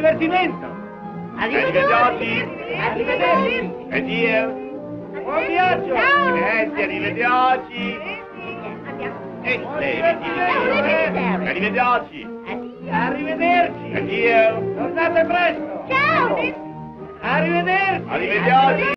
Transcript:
divertimento. Arrivederci. Arrivederci. Addio. Buon viaggio. Ciao. Grazie, arrivederci. E leviti. Arrivederci. Arrivederci. Addio. Tornate presto. Ciao. Arrivederci. Arrivederci.